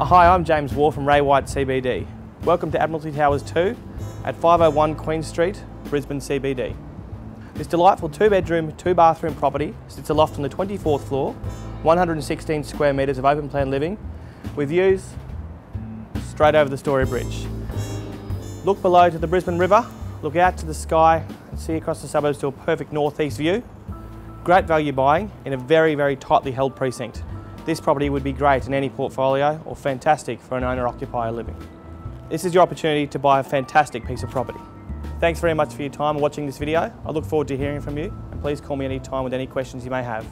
Uh, hi, I'm James Warr from Ray White CBD. Welcome to Admiralty Towers 2 at 501 Queen Street, Brisbane CBD. This delightful two bedroom, two bathroom property sits aloft on the 24th floor, 116 square metres of open plan living with views straight over the Story Bridge. Look below to the Brisbane River, look out to the sky and see across the suburbs to a perfect northeast view. Great value buying in a very, very tightly held precinct. This property would be great in any portfolio or fantastic for an owner-occupier living. This is your opportunity to buy a fantastic piece of property. Thanks very much for your time watching this video. I look forward to hearing from you and please call me anytime with any questions you may have.